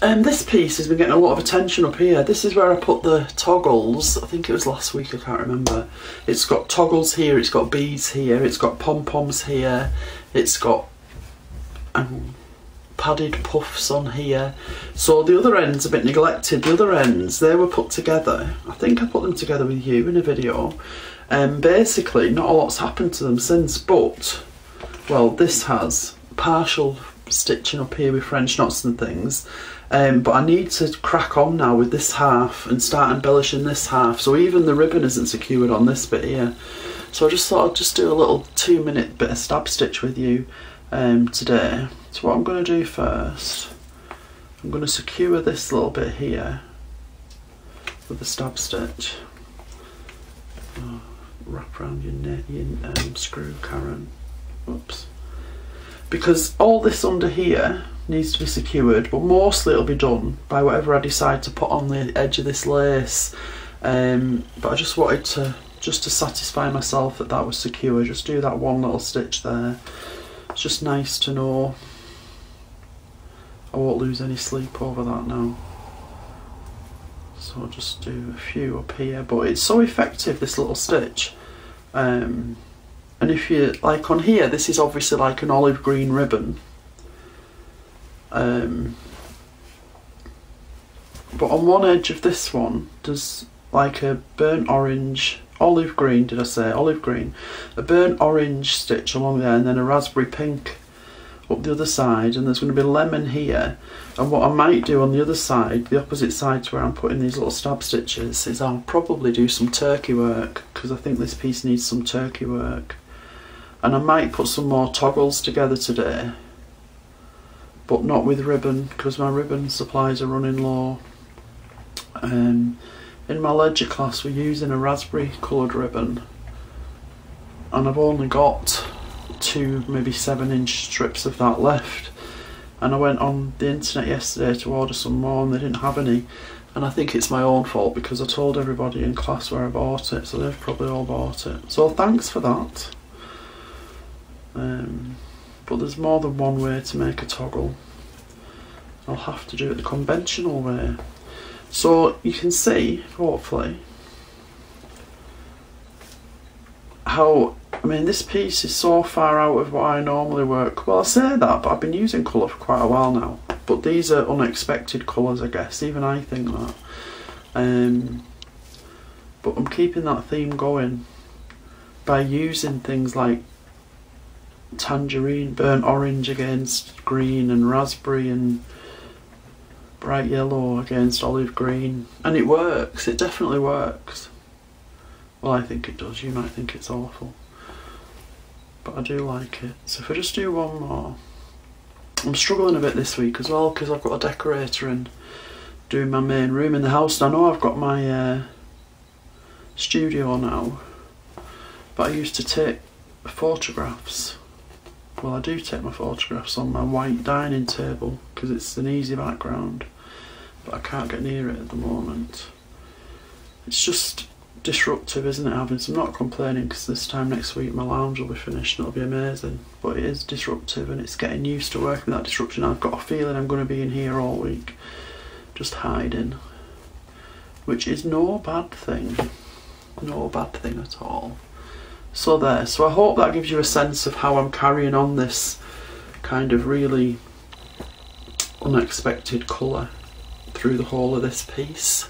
um, this piece has been getting a lot of attention up here. This is where I put the toggles. I think it was last week, I can't remember. It's got toggles here, it's got beads here, it's got pom-poms here, it's got um, padded puffs on here. So the other end's a bit neglected. The other ends, they were put together. I think I put them together with you in a video. And um, basically, not a lot's happened to them since, but, well, this has partial stitching up here with French knots and things. Um, but I need to crack on now with this half and start embellishing this half. So even the ribbon isn't secured on this bit here. So I just thought I'd just do a little two minute bit of stab stitch with you um, today. So what I'm going to do first, I'm going to secure this little bit here with a stab stitch. Oh, wrap around your, net, your um, screw, Karen. Oops. Because all this under here needs to be secured, but mostly it'll be done by whatever I decide to put on the edge of this lace. Um, but I just wanted to, just to satisfy myself that that was secure, just do that one little stitch there. It's just nice to know I won't lose any sleep over that now. So I'll just do a few up here, but it's so effective, this little stitch. Um, and if you, like on here, this is obviously like an olive green ribbon. Um, but on one edge of this one, there's like a burnt orange, olive green, did I say? Olive green. A burnt orange stitch along there, and then a raspberry pink up the other side and there's going to be lemon here and what I might do on the other side, the opposite side to where I'm putting these little stab stitches is I'll probably do some turkey work because I think this piece needs some turkey work and I might put some more toggles together today but not with ribbon because my ribbon supplies are running low um, in my ledger class we're using a raspberry coloured ribbon and I've only got two, maybe seven inch strips of that left. And I went on the internet yesterday to order some more and they didn't have any. And I think it's my own fault because I told everybody in class where I bought it, so they've probably all bought it. So thanks for that. Um, but there's more than one way to make a toggle. I'll have to do it the conventional way. So you can see, hopefully, how I mean this piece is so far out of what I normally work well I say that but I've been using colour for quite a while now but these are unexpected colours I guess even I think that um, but I'm keeping that theme going by using things like tangerine burnt orange against green and raspberry and bright yellow against olive green and it works it definitely works well, I think it does. You might think it's awful. But I do like it. So if I just do one more. I'm struggling a bit this week as well because I've got a decorator and doing my main room in the house. And I know I've got my uh, studio now. But I used to take photographs. Well, I do take my photographs on my white dining table because it's an easy background. But I can't get near it at the moment. It's just disruptive, isn't it, having I'm not complaining because this time next week my lounge will be finished and it'll be amazing. But it is disruptive and it's getting used to working that disruption. I've got a feeling I'm going to be in here all week, just hiding, which is no bad thing. No bad thing at all. So there, so I hope that gives you a sense of how I'm carrying on this kind of really unexpected colour through the whole of this piece.